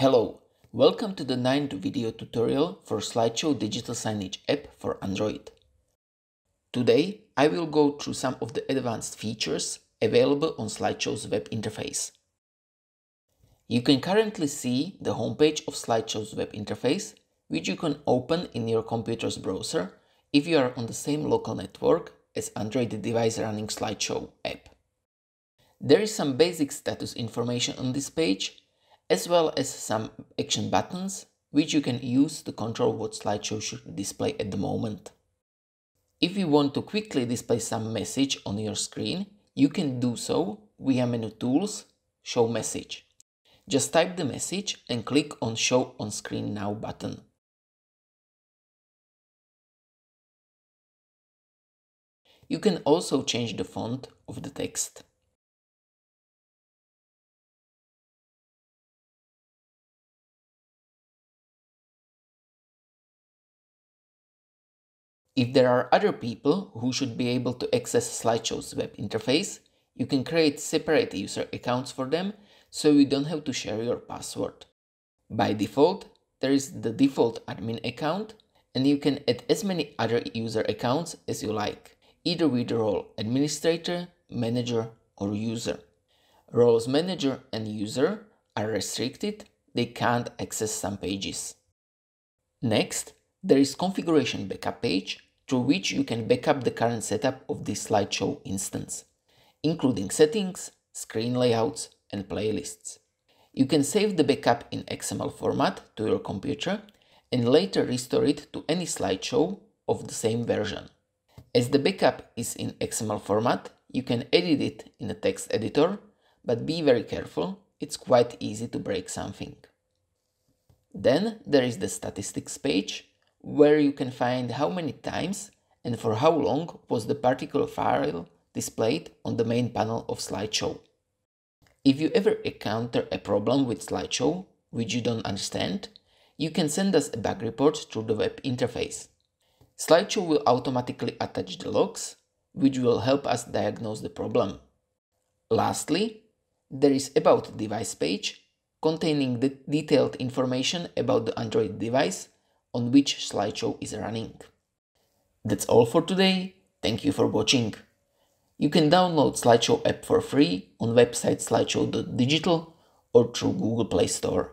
Hello, welcome to the ninth video tutorial for Slideshow Digital Signage app for Android. Today I will go through some of the advanced features available on Slideshow's web interface. You can currently see the homepage of Slideshow's web interface, which you can open in your computer's browser if you are on the same local network as Android device running Slideshow app. There is some basic status information on this page as well as some action buttons which you can use to control what slideshow should display at the moment. If you want to quickly display some message on your screen, you can do so via menu Tools, Show Message. Just type the message and click on Show on Screen Now button. You can also change the font of the text. If there are other people who should be able to access Slideshow's web interface, you can create separate user accounts for them so you don't have to share your password. By default, there is the default admin account and you can add as many other user accounts as you like, either with the role administrator, manager or user. Roles manager and user are restricted, they can't access some pages. Next, there is configuration backup page through which you can backup the current setup of this slideshow instance, including settings, screen layouts, and playlists. You can save the backup in XML format to your computer and later restore it to any slideshow of the same version. As the backup is in XML format, you can edit it in a text editor, but be very careful, it's quite easy to break something. Then there is the statistics page, where you can find how many times and for how long was the particular file displayed on the main panel of slideshow. If you ever encounter a problem with slideshow which you don't understand, you can send us a bug report through the web interface. Slideshow will automatically attach the logs, which will help us diagnose the problem. Lastly, there is About Device page containing the detailed information about the Android device on which slideshow is running. That's all for today. Thank you for watching. You can download Slideshow app for free on website slideshow.digital or through Google Play Store.